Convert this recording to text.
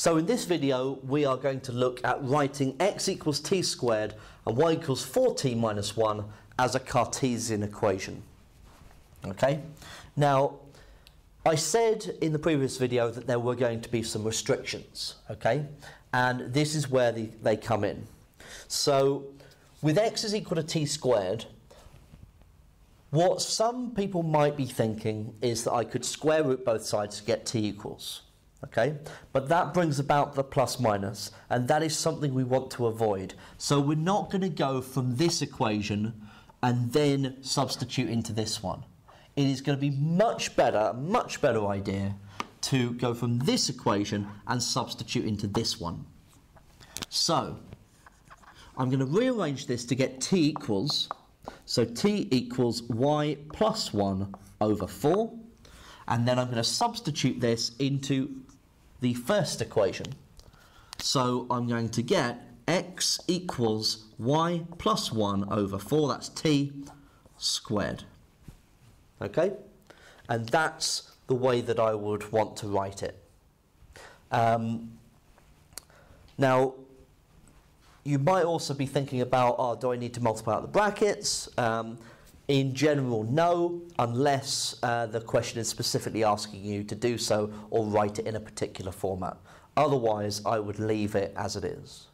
So in this video, we are going to look at writing x equals t squared and y equals 4t minus 1 as a Cartesian equation. Okay? Now, I said in the previous video that there were going to be some restrictions, okay? And this is where the, they come in. So, with x is equal to t squared, what some people might be thinking is that I could square root both sides to get t equals okay? But that brings about the plus minus, and that is something we want to avoid. So we're not going to go from this equation and then substitute into this one. It is going to be much better, much better idea to go from this equation and substitute into this one. So, I'm going to rearrange this to get t equals, so t equals y plus 1 over 4, and then I'm going to substitute this into the first equation. So I'm going to get x equals y plus 1 over 4, that's t squared. Okay? And that's the way that I would want to write it. Um, now, you might also be thinking about, oh, do I need to multiply out the brackets? Um, in general, no, unless uh, the question is specifically asking you to do so or write it in a particular format. Otherwise, I would leave it as it is.